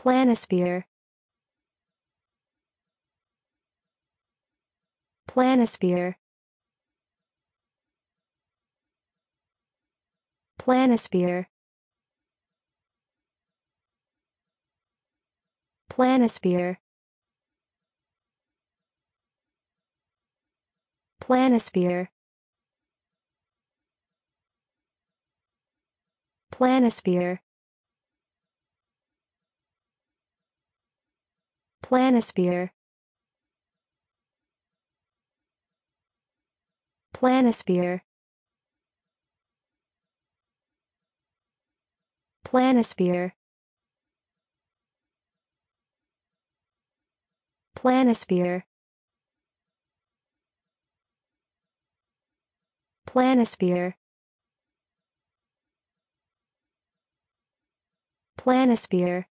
planisphere. Planisphere. Planisphere. Planisphere. Planisphere. Planisphere planisphere. Planisphere. Planisphere. Planisphere. Planisphere. Planisphere